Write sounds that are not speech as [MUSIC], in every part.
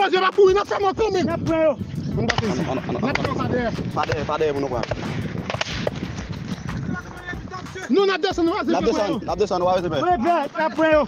Mwen se va pou yon fè mwen kon men. Mwen pre yo. Mwen bak yon. Mwen pre yo pa der. Pa der, pa der mwen nou pre. Nou nap desen nou aze mwen pre yo. Nap desen nou aze mwen pre yo. Mwen pre, nap pre yo.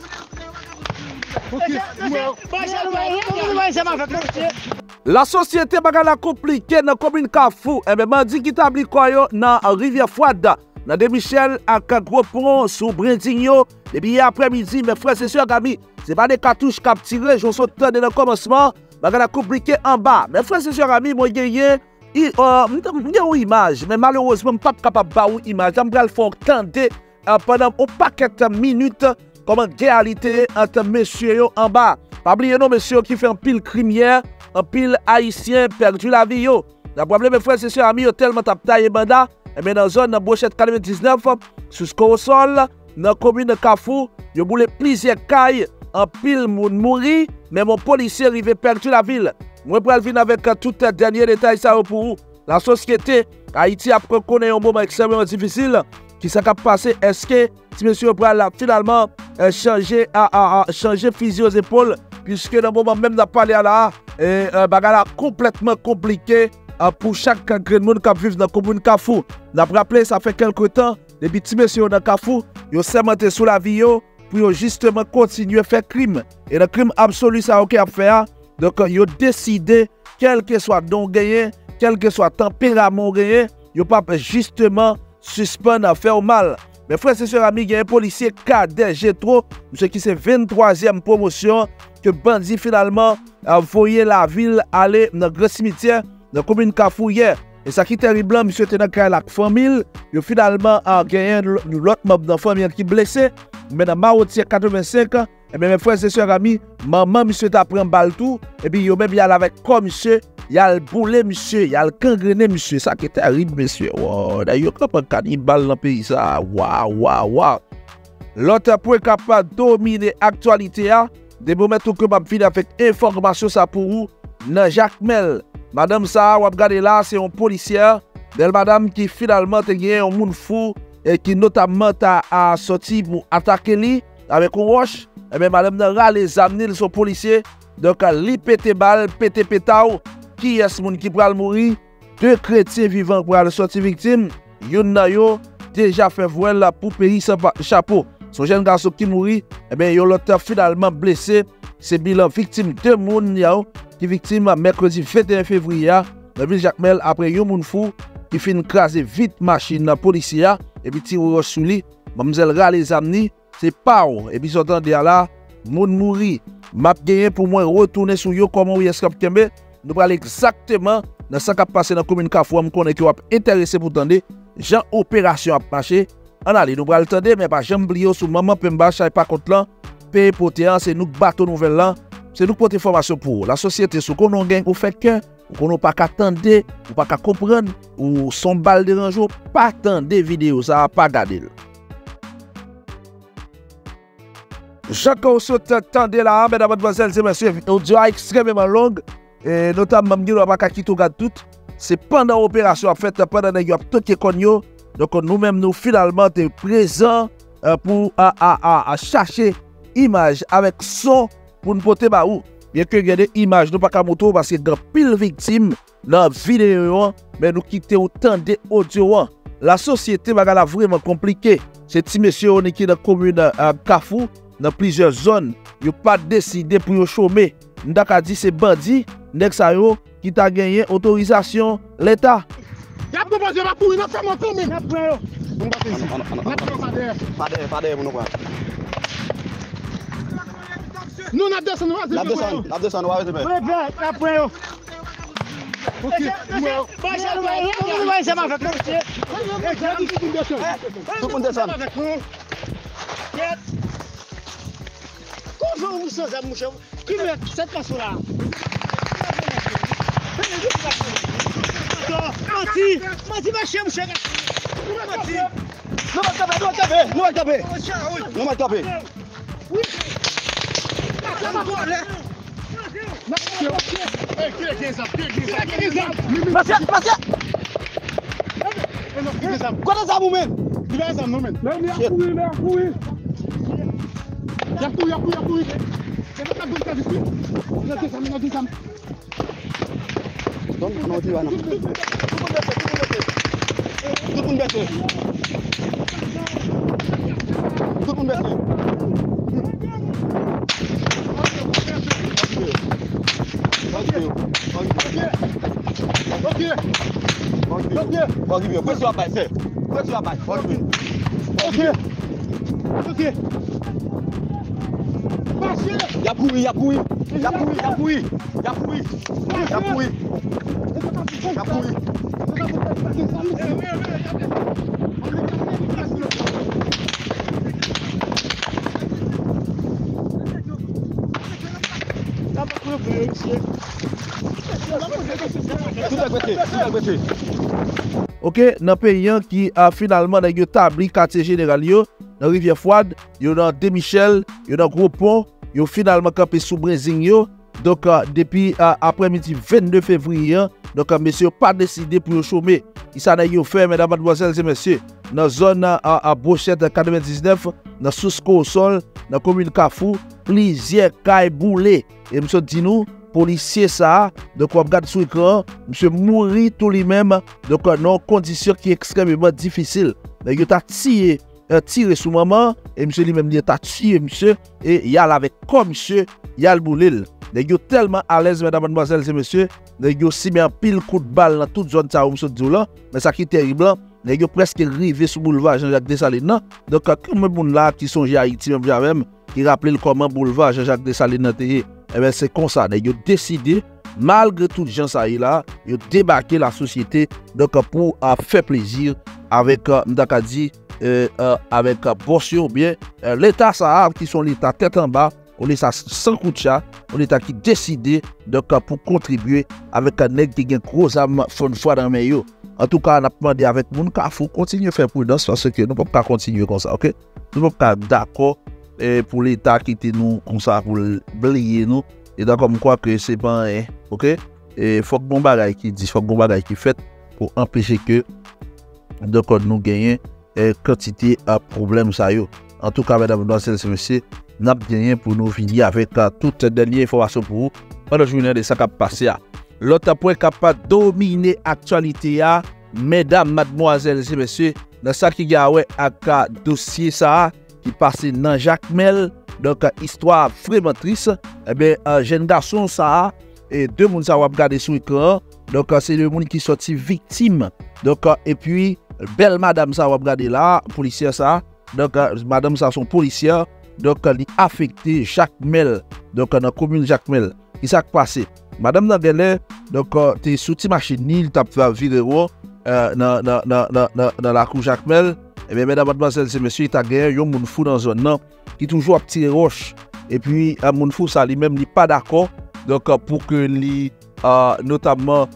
La sosyete baga la komplike nan komine Kafou Ebe bandi ki tabli kwayo nan rivye fwada Nan de Michel ak gropron sou Brintigno Debi apre midi me frese syo gami Se ba de katouche kap tire jonson tande nan komanseman bagala komplike an ba. Me fre se syo gami, mwen geye, i, uh, mwen gen ou imaj, men malourezman m pap kapap ba ou imaj, am bral fok tande, uh, pandan ou paket minute, koman realite ante mesye yo an ba. Pabliye nou mesye yo ki fe an pil krimyer, an pil haisyen perdu la vi yo. La probleme fwe se se ami yo telman tap taye banda, e men nan zon nan Bochet 99, sou Skorosol, nan komine Kafou, yo boule plizye kay, an pil moun mouri, men moun polisye rive perdu la vil. Mwen pral vin avek tout denye detay sa yo pou ou. La sosyete, Haiti apre konen yon mouman eksemyon difisil, ki sa kap pase, eske, ti mesye yo pral la finalman, chanje, a, a, a, chanje fizi yo zepol, Piske nan mouman menm nan pale ala, e bagala kompletman komplike pou chak gren moun kap viv nan komoun Kafou. Nan praple, sa fe kelke tan, debi ti mesyo nan Kafou, yo semente sou la vi yo, pou yo jisteman kontinye fe krim. E nan krim absolu sa yo ki ap fe a, donk yo deside, kelke swa don genye, kelke swa temperamon genye, yo pa pe jisteman suspend a fe ou mal. Men fwè se sèr ami genye polisye Kader Jetro, mse ki se 23e promosyon, ke bandi finalman avoye la vil ale nan gre simitye, nan komoun Kafouye. E sa ki teriblan, msye tenan kre lak famil, yo finalman a genyen lout mob nan famil ki blese, men nan Marotier 85, e men men fwese se sè rami, maman misye ta pren bal tou, e eh bi yo men bi al avek kon misye, yal boule misye, yal kangrene misye, sa ki terib misye, wow, oh, da yo kapan kanibal nan peyi sa, wow, wow, wow. Lote pou e kapan domine aktualite ya, de mwen met ou ke mwen fin avèk informasyon sa pou ou nan Jacques Mel. Madame sa wap gade la se yon policier, del madame ki finalman te gen yon moun fou, e ki notamman ta a soti pou atake li ave kon wosh, ebe madame nan rale zamnil sou polisye, donk li pete bal, pete petaw, ki yes moun ki pral mouri, de kretien vivan pral soti viktim, yon nan yo deja fe vwen la pou peyi sa chapo. Son jen gaso ki mouri, ebe eh yon lote finalman blese, se bilan viktim de moun yaw, ki viktim a mekredi 21 fevriya, nan 2000 jakmel apre yon moun fou, Li fin krasi vit machin nan polisiya, epi ti wou sou li, mamzel rale zamni, se pa ou, epi sotan de ala, moun mouri. Map genyen pou mwen rotounen sou yo koman ou yeskap kembe, nou pral ekzakteman nan sa kap pase nan komin ka fwa m konen ki wap interese pou tande, jan operasyon ap mache, an ale nou pral tande, men pa jen blyo sou maman pemba chay pa kont lan, pe pote an, se nou bato nouvel lan, se nou pote formasyon pou ou. La sosyete sou konon gen ou fek ken, Ou konon pa ka tende, ou pa ka kompren, ou son bal de ranjou, pa tende video sa, pa gade l. Chaka ou sot tende la, mèdam adwansel, se mèsyè, ou diwa ekstrememan long, e, notam mamgir wap akakito gade tout, se pandan operasyon ap fèt, pandan neg yo ap toke konyo, donk nou mèm nou finalman te prezant euh, pou a, a, a, a chache imaj avèk son pou nou pote ba ou. Bien ke gen de imaj nou pa ka moutou baske gen pil viktim nan videyo an, men nou kite ou tan de audio an. La sosyete baga la vreman komplike. Se ti mesye ou ne ki nan komune an kafou, nan plijer zon, yo pa deside pou yo chome. Nda ka di se bandi, nek sa yo ki ta genyen otorizasyon l'Etat. Yap nou bandi, yap pou yon fèm an pou men. Yap pou yon. Mwen bati yon. Mwen bati yon. Fade, fade, moun nou kwa. Nou nap desen nou azi pe kwen yo. Nap desen nou azi pe. Mwen pe, nap kwen yo. Ok, mwen yo. Mwen yo, mwen yo seman vek. Tout moun desen. Ket. Kon joun mousan zan mousan. Ki mwen set pasou la. Anti, mati mousan mousan. Mati. Nou mwen kape, nou mwen kape. Nou mwen kape. Nou mwen kape. Pasye, pasye! Kwa de zam ou men? Di la zam nou men? Le mi akoui, le akoui! Yakoui, yakoui, yakoui! E do kak goun ka dikwi? Le de zam, le de zam! Don, nou di wana. Tukoun bete, tukoun bete! Tukoun bete! Tukoun bete! Wapay se? Kwe si wapay? Bagi biyo. ok. Ok. Ya poui, ya poui. Ya poui, ya poui. Ya poui. Ya poui. Ya poui. Tout. Ok, nan peyen ki a finalman nan yon tabli kate general yo, nan rivye fwad, yo nan Demichel, yo nan Gropon, yo finalman kape sou Brezing yo. Donk ah, depi ah, apre midi 22 fevriyen, donk ah, mesye yo pa deside pou yo chome. Isa nan yo fe, mèdam madwazèl et mesye, nan zon nan a Bochette 99, nan Sousko Sol, nan Komune Kafou, plizye kay boule. E msè di nou, polisye sa, donk wap gade sou ekran, msye mouri tou li mèm, donk nan kondisyon ki ekstremement difisil. Dek yo ta tiye, euh, tire sou maman, e msye li mèm li ta tiye msye, e yal avek kon msye, yal boulil. Dek yo telman alez, mèdam anmazèl se msye, dek yo si mè pil kout bal nan tout zon sa ou msye djou la, mè sa ki teriblan, dek yo preske rive sou boulevard Jean-Jacques Dessalines nan, donk akè euh, mè moun la ki sonje Haiti mèm javèm, ki rappele koman boulevard Jean-Jacques Dessalines nan teye. ebe eh se konsa, ne yo deside, malgre tout jan sa yi la, yo debake la sosyete, donk pou a fe plezir, avek mdaka di, e, e, avek borsyon, bien, l'Etat sa av ki son l'Etat tèt an ba, ou l'Etat san koutcha, ou l'Etat ki deside, donk pou kontribuye, avek nek di gen kros am fon fwa dan men yo. An tou ka an ap mande avek moun, ka fou, kontinye fe prudans, fwa se ke nou pop ka kontinye kon sa, ok? Nou pop ka dako, e, pou l'Etat kite nou kon sa pou bliye nou. E dan kom kwa ke sepan e, ok? E fok bon bagay ki di, fok bon bagay ki fet pou empeshe ke de kon nou genyen e kantite a problem sa yo. En tout ka, mèdame, dans sel semesye, nap genyen pou nou vini avèk a tout denye informasyon pou ou. pa nou jounen de sa kap pase a. Lot apwen kap pa domine aktualite a, mèdame, mademoiselle, semesye, nan sa ki gawè ak a dosye sa a, ki pase nan Jacmel, donk histwa vreman tris, eh ebe eh, jen gason sa, e de moun sa wap gade sou ekran, donk eh, se de moun ki soti viktim, donk e pi bel madame sa wap gade la, polisye sa, donk madame sa son polisye, donk li afekte Jacmel, donk nan komune Jacmel, ki sa k pase. Madame nan gele, donk te soti machinil tap fa virero, Euh, nan, nan, nan, nan la kou Jacmel E Ebe, mèdame, mademoiselle, se mèsy itagèyen, yon moun fou nan zon nan, ki toujou ap tire roche. E pi, moun fou sa li mèm li pa dako, Donk pou ke li, uh, notabman,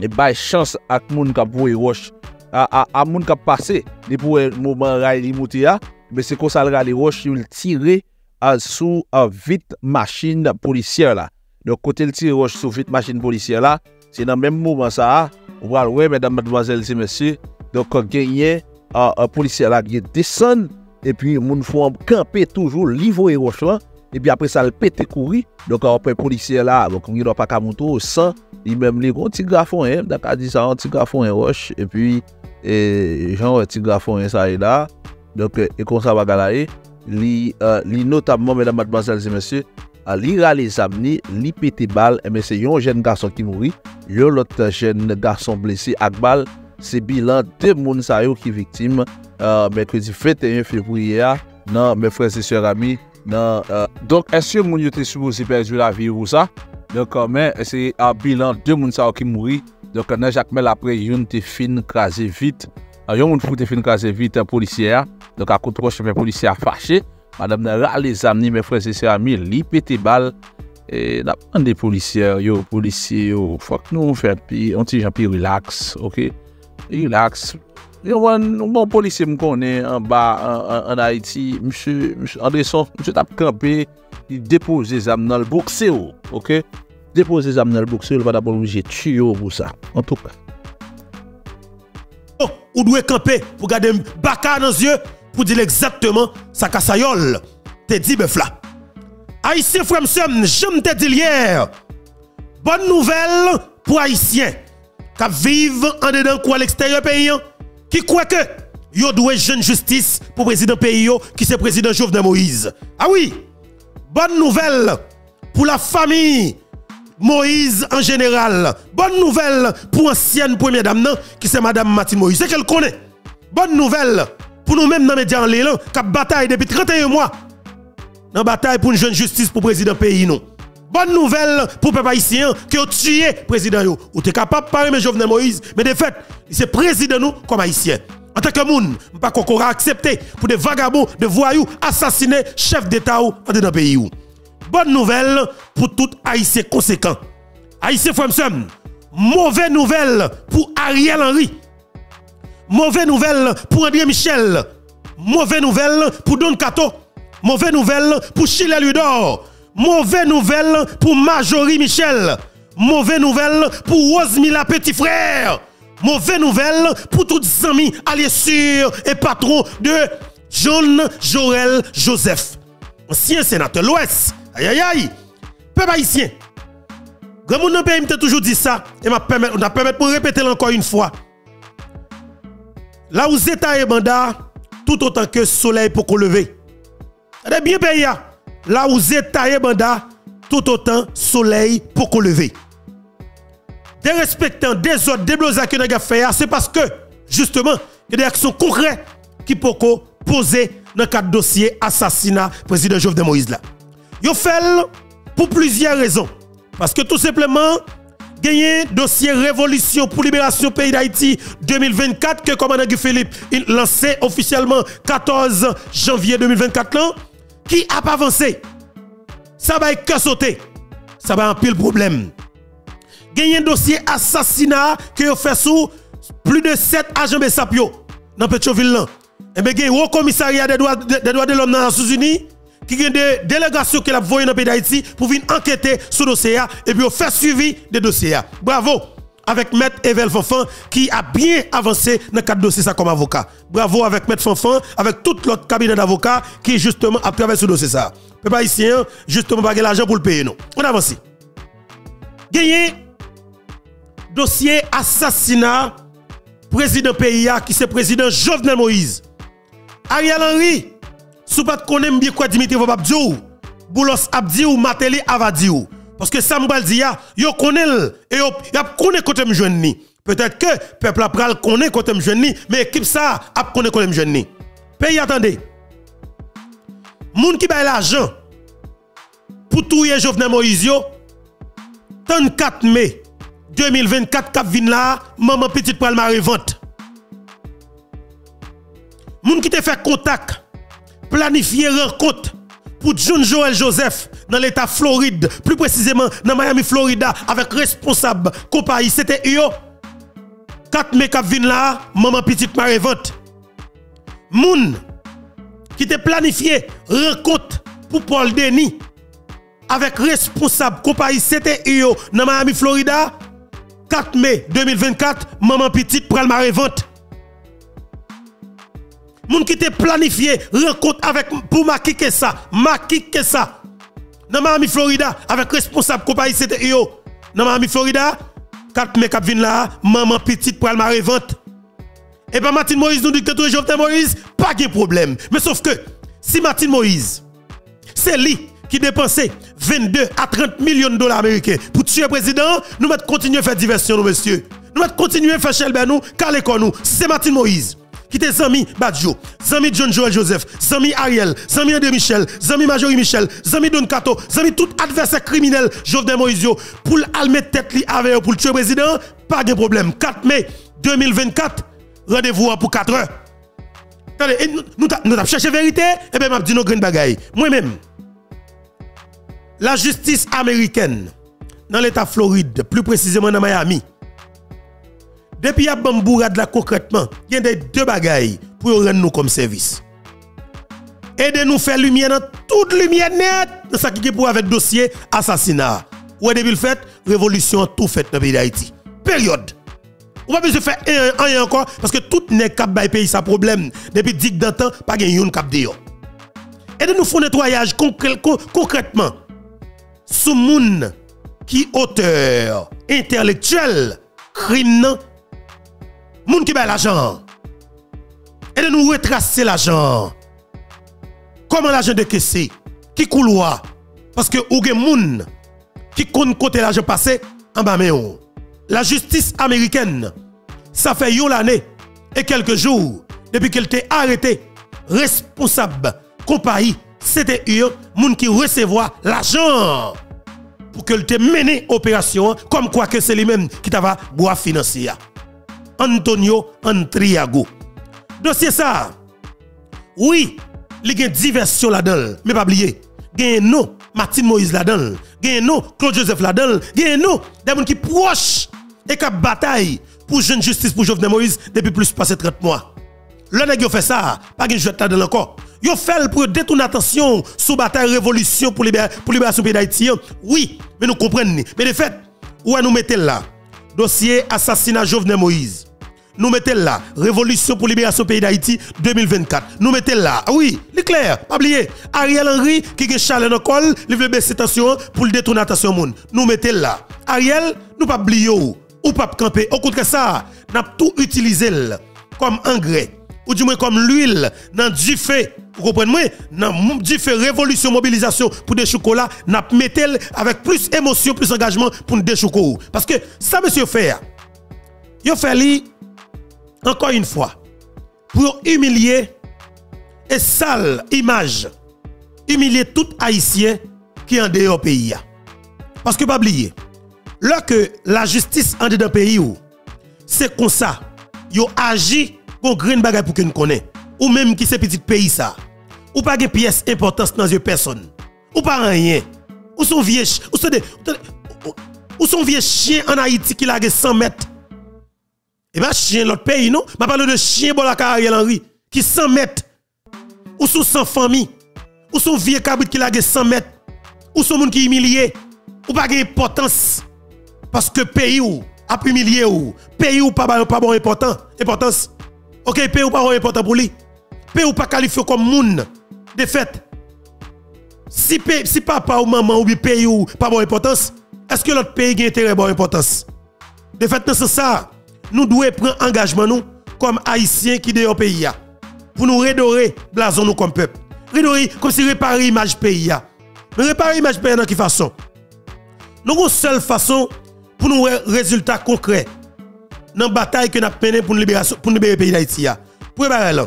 li bay chans ak moun kap pou e roche. A, a, a moun kap pase, li pou e mouman ray li mouti ya, be se kon sal ray li roche, yon tire a, sou vit machin polisye la. Donk kote l tire roche sou vit machin polisye la, se nan mèm mouman sa a, wal wè, mèdame, mademoiselle, se mèsy, donk genyen, polisye la gye desen, epi moun fwa kampe toujou livo e wosh lan, epi apre sa l pete kouri, donk apre polisye la, donk mwen do pa kamoutou, san, li menm li kon ti grafon en, dak a di sa an ti grafon en wosh, epi e, jan wè ti grafon en sa e la, donk e kon sa la e, li, uh, li notabman, mèdame, mademoiselle se mèsyè, Uh, li rale zamni, li pete bal, e mè se yon jen gason ki mouri, yon lot jen gason blese ak bal, se bilan de moun sa yo ki viktim uh, Mekredi 21 februye a nan me freze se rami nan... Uh, Donk esye moun yo te soubozi perjou la vi ou sa? Donk uh, men esye euh, a bilan de moun sa yo ki mouri. Donk euh, nan jakmel apre yon te fin krasi vit euh, Yon moun pou te fin krasi vit polisye a. Donk akotroche men polisye a fache Madame nan rale zamni me freze se rami li pete bal E napman de polisye yo, polisye yo, fok nou fè pi, an ti jan pi relax, ok? relax. Yon wan, yon bon polise m konen an ba, an Haiti, msè, msye Andreson, msè tap kampe, li depoze zam nan l bokse yo, ok? Depoze zam nan l bokse yo, l vada bon msye tuyo pou sa, an tou ka. Oh, ou dwe kampe pou gade m baka nan zye, pou dile exactement sa kasayol, te di bef la. Haitien fwemsem, jem te dil yer, bon nouvel pou Haitien. Qui vivent en dedans quoi à l'extérieur pays hein, qui croient que yo doit jeune justice pour président pays qui c'est président Jovenel Moïse. Ah oui. Bonne nouvelle pour la famille Moïse en général. Bonne nouvelle pour ancienne première dame qui c'est madame Martine Moïse. C'est qu'elle connaît. Bonne nouvelle pour nous-mêmes dans les médias en l'élan qui bataille depuis 31 mois. Dans bataille pour une jeune justice pour président pays. Bonne nouvelle pour les haïtien qui ont tué le président. Ou tu es capable de parler de Jovenel Moïse, mais de fait, c'est président nous comme haïtien. En tant que monde, je ne pas accepté pour des vagabonds, des voyous assassiner chef d'État dans le pays. Bonne nouvelle pour tout haïtien conséquent. Haïtien Fremsem, mauvaise nouvelle pour Ariel Henry. Mauvaise nouvelle pour André Michel. Mauvaise nouvelle pour Don Cato. Mauvaise nouvelle pour Chile Ludor. Mauvaise nouvelle pour Majorie Michel. Mauvaise nouvelle pour Rosemila Petit Frère. Mauvaise nouvelle pour tous les amis alliés sûrs et patrons de John Joël Joseph. Ancien sénateur l'Ouest. Aïe aïe aïe. Peuple haïtien. Grand monde pays m'a toujours dit ça et m'a permis on a permis pour répéter encore une fois. Là où Zeta et Banda tout autant que soleil pour qu'on lever. C'est bien pays là où Zeta banda tout autant soleil pour qu'on lever. Des respectants, des autres, des blousas que nous fait, c'est parce que, justement, il y a des actions concrètes qui peuvent poser dans le cadre dossier assassinat président Jovenel Moïse là. Yo fait pour plusieurs raisons. Parce que tout simplement, gagné dossier révolution pour libération pays d'Haïti 2024 que commandant Guy Philippe il lancé officiellement 14 janvier 2024 là qui a pas avancé? Ça va être sauter. Ça va un pile problème. Gagné un dossier assassinat que vous fait sous plus de 7 agents de Sapio dans Petroville. Et bien, il y a un commissariat des droits de l'homme dans les États-Unis qui a des délégations qui a voyé dans le pays d'Haïti pour venir enquêter sur le dossier et puis faire suivi des dossiers. Bravo! Avec Maître Evel Fanfan qui a bien avancé dans le cadre dossier comme avocat. Bravo avec Maître Fanfan, avec tout l'autre cabinet d'avocats qui justement a travaillé sur le dossier ça. Peuple haïtien, justement, pas l'argent pour le payer non. On avance. Gagné dossier assassinat président pays qui c'est président Jovenel Moïse. Ariel Henry, sous pas connaître bien quoi Dimitri Vobabdjou, Boulos Abdi ou Mateli Avadi parce que ça m'a dit, yo connaît et yo connaît côté me jeune Peut-être que peuple a pral connaît côté me jeune mais équipe ça a connaît côté me jeune Pays attendez. Moun qui bail l'argent pour touyer Jovenel Moïse yo 34 mai 2024 cap vin là, maman petite pral mari vente. Moun qui te fait contact, planifier rencontre pour John Joel Joseph dans l'état Floride, plus précisément dans Miami, Florida, avec responsable compagnie, c'était yo. 4 mai cap là, maman petite marée vente. Moun qui te planifié rencontre pour Paul Denis avec responsable compagnie, c'était yo dans Miami, Florida. 4 mai 2024, maman petite pral marée vente. Moun qui te planifié rencontre avec pour Maki ça, Maki ça. Dans Miami Florida avec responsable compagnie c'était. Dans Miami Florida, 4 mai cap vin là, maman petite pour aller vente. Et pas Martin Moïse nous dit que tout Jovenel Moïse, pas de problème. Mais sauf que si Martin Moïse c'est lui qui dépensait 22 à 30 millions de dollars américains pour tuer le président, nous allons continuer à faire diversion, nous, messieurs. Nous allons continuer à faire Shelby nous, car nous. C'est Martin Moïse qui était Zami Badjo, Zami John Joel Joseph, Zami Ariel, Zami André Michel, Zami Majorie Michel, Zami Don Kato, Zami tout adversaire criminel Jovenel Moïse pour almer tête li avec pour le tuer président, pas de problème. 4 mai 2024, rendez-vous pour 4 heures. Nous avons cherché vérité, et bien, je dit nos green bagaille. Moi-même, la justice américaine, dans l'État Floride, plus précisément dans Miami, depuis a de là concrètement, il y a deux bagailles pour rendre nous comme service. Aidez nous faire lumière dans toute lumière nette dans ce qui est pour avec dossier assassinat. Ou depuis le fait, révolution tout fait dans le pays d'Haïti. Période. On va besoin faire un, an encore parce que tout n'est cap pays ça problème. Depuis 10 d'antan, pas de cap de Et de nous faire nettoyage concrètement. Sous moun qui auteur intellectuel crime moun qui ba l'argent. Et de nous retracer l'argent. Comment l'argent décaissé Qui couloir Parce que ou gen moun qui compte côté l'argent passé en bas. La justice américaine, ça fait yon l'année et quelques jours depuis qu'elle était arrêté responsable compagnie c'était eux moun qui recevoir l'argent pour qu'elle te mené opération comme quoi que c'est lui-même qui t'a bois financier. Antonio Antriago. Dossier ça. Oui, il y a diversion là-dedans, mais pas oublier. Il y a non Martin Moïse là-dedans, il y a non Claude Joseph là-dedans, il y a non des gens qui proches et qui bataille pour jeune justice pour Jovenel Moïse depuis plus de 30 mois. Le nèg fait ça, pas de jouet là encore. Yo fait pour détourner attention sous bataille révolution pour libérer pour libération pays d'Haïti. Oui, mais nous comprenons. Mais de fait, où nous mettons là? Dossier assassinat Jovenel Moïse. Nous mettons là révolution pour libération pays d'Haïti 2024. Nous mettons là ah oui, c'est clair, pas oublier. Ariel Henry qui a Charles dans col, il veut baisser tension pour le détourner attention monde. Nous mettons là. Ariel, nous pas oublier ou ou pas camper. Au contraire ça, n'a tout utilisé comme engrais ou du moins comme l'huile dans du fait vous comprenez moi? Dans du fait révolution mobilisation pour des chocolats n'a mettel avec plus émotion plus engagement pour des chocolats parce que ça monsieur fait il fait encore une fois pour humilier et sale image humilier tout haïtien qui est en dehors pays parce que pas oublier là que la justice en dedans pays c'est comme ça yo agi bagay ou même qui c'est petit pays ça ou pas de pièce importance dans yeux personne ou pas rien ou son vieux ch- ou de- ou- ou son vieux chien en Haïti qui l'a 100 mètres. Et ben chien l'autre pays non? M'a parle de chien bon la Ariel Henry qui 100 mètres. Ou son sans famille ou son vieux cabrit qui l'a 100 mètres. Ou son monde qui humilié. Ou pas de importance. Parce que pays ou a humilié ou. Pays ou pas ba- pas bon important importance OK pays ou pas important pour lui. Pays ou pas qualifié comme moun. De fait si pays, si papa ou maman ou pays ou pas bon importance est-ce que l'autre pays a intérêt bon importance? De fait dans ce ça nous devons prendre engagement nous comme haïtiens qui dans pays ya, pour nous redorer blason nous comme peuple. Redorer comme si réparer image pays mais réparer image pays dans quelle façon? Nous avons une seule façon pour nous avoir résultat concret dans la bataille que nous avons menée pour libérer le pays d'Haïti. Pour là.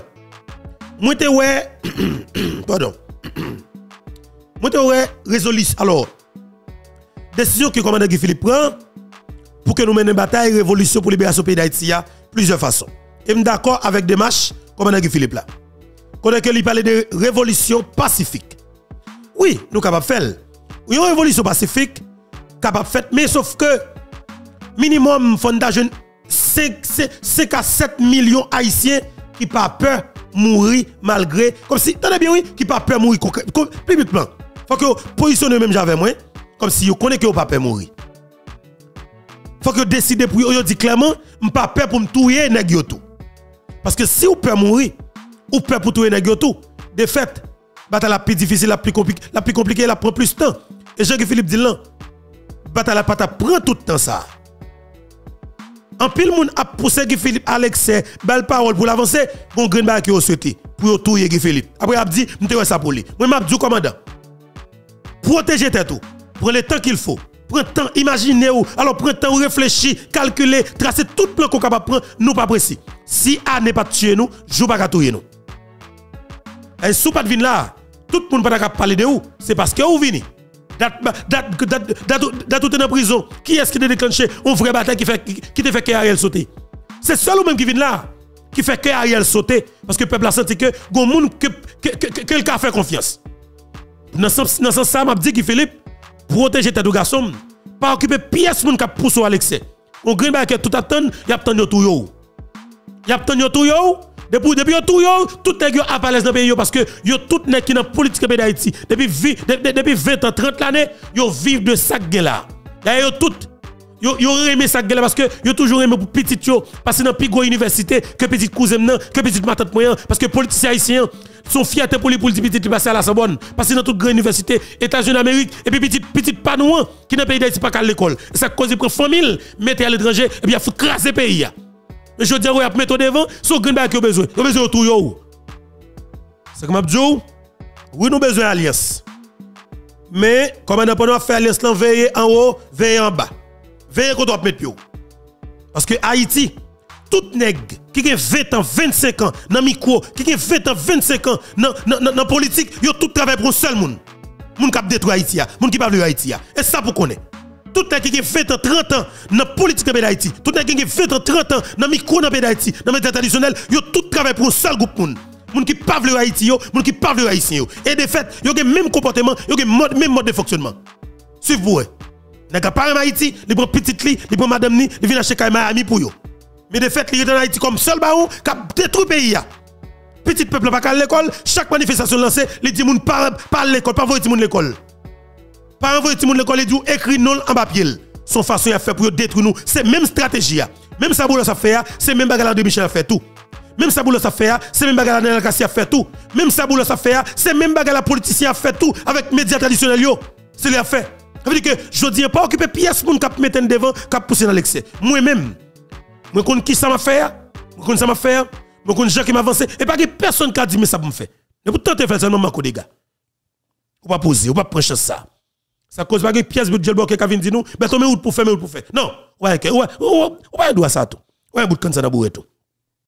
Moi te ouais [COUGHS] pardon. [COUGHS] Moi te ouais résolution alors décision que le commandant Guy Philippe prend pour que nous menions une bataille révolution pour libération du pays d'Haïti plusieurs façons. Et je suis d'accord avec démarche commandant Guy Philippe là. Quand il parle de révolution pacifique? Oui, nous sommes capables de faire. Une révolution pacifique capable de mais sauf que minimum fondation 5, 5 à 7 millions haïtiens qui pas peur mourir malgré comme si tenez bien oui qui pas peur mourir publiquement. Faut que positionner même j'avais moi comme si vous connaissez que vous pas peur mourir. Faut que décider pour vous dit clairement m pas peur pour me tuer nèg yo tout. Parce que si vous peur mourir ou peur pour tuer nèg yo tout de fait bataille la plus difficile la plus compliquée la plus compliquée la prend plus de temps. Et Jean Philippe dit là bataille la pas prend tout le temps ça en pile moun a poussé Guy Philippe Alexis belle parole pour l'avancer. Bon green qui au souhaité pour touyer Guy Philippe. Après a dit m'te ça pour lui. Moi m'a dit commandant protéger tête tout prends le temps qu'il faut. Prends le temps imaginez ou. Alors prends le temps réfléchir calculer tracer tout plan qu'on capable prendre. Nous pas précis. Si A n'est pas tuer nous jou pas touyer nous. Et sous pas de là tout le monde pas parler de vous c'est parce que vous venez tout en prison. Qui est-ce qui a déclenché une vraie bataille qui fait qui te fait que Ariel sauter? C'est seul ou qui vient là qui fait que Ariel sauter? Parce que le peuple a senti que gon monde que que que que le a fait confiance. Dans ce ça m'a dit que Philippe protéger tes deux garçons pas occuper pièce moun qui pousse Alexis on green ba que tout attend y a tout yo. Y a tout yo depuis depuis tout yo tout nèg yo à l'aise dans pays parce que yo tout nèg qui dans politique pays d'Haïti depuis depuis 20 ans 30 l'année yo vivent de gen là d'ailleurs yo tout Yo, yo aimé ça parce que yo toujours aimé pour petit yo passer dans plus grande université que petit cousin nan, que petit ma tante moyen parce que politicien haïtien son fierté pour lui pour petit qui passe à la Sorbonne. Parce que dans toute grande université, États-Unis d'Amérique, et puis petit, petit panouan qui dans pays d'Haïti pas qu'à l'école. Ça cause prend famille, mettez à l'étranger, et il faut craser pays. Mais je dis, ouais, mettre devant, son grand bail qui a besoin. Il a besoin de tout. C'est comme Abdou, oui, nous besoin d'alliance. Mais, comme on a fait alliance, veiller en haut, veiller en bas. Veiller qu'on doit mettre. Parce que Haïti, tout nègre qui a 20 ans, 25 ans dans micro, qui a 20 ans, 25 ans dans la politique, yo tout travail pour un seul monde. Moun qui a détruit Haïti, moun qui parle Haïti. Et ça pour connaître. Tout nègre qui a 20 ans, 30 ans dans la politique de Haïti, tout nègre qui a 20 ans, 30 ans dans micro dans d'Haïti, dans les médias traditionnels, yo tout travail pour un seul groupe monde. Moun qui parle Haïti yo, moun qui parle Haïtien yo. Et de fait, yo a même comportement, yo a même mode de fonctionnement. Suivez-vous. N'a pas Haïti, il prend petite li, il prend madame ni, il vient acheter Miami pour yo. Mais de fait, il est en Haïti comme seul baron qui a détruit le pays. Petit peuple pas à l'école, chaque manifestation lancée, les dit moun pas pas l'école, pas envoyer moun l'école. Pas envoyer moun l'école, il dit écrit non en papier. Son façon à faire pour détruire nous, c'est même stratégie. Même ça boulot ça fait, c'est même bagarre de Michel a fait tout. Même ça boulot ça fait, c'est même bagarre de Kassi a fait tout. Même ça boulot ça fait, c'est même bagarre la politicien a fait tout avec médias traditionnels yo. C'est a fait. Ça veut dire que je dis pas occuper pièce moun cap mettre devant, cap pousser dans l'excès. Moi même je connais qui ça m'a fait, je connais ça m'a fait, je connais gens qui m'a avancé, et pas que personne qui a dit mais ça pour me faire. Mais pour tenter de faire ça, non, des gars. Ou pas poser, ou pas prendre ça. Ça cause pas que pièce de Djelbo qui a dit nous, mais où pour faire, mais pour faire. Non, ouais, ouais, ouais, ouais, ouais, ouais, ça tout. Ouais, bout de ça dans tout.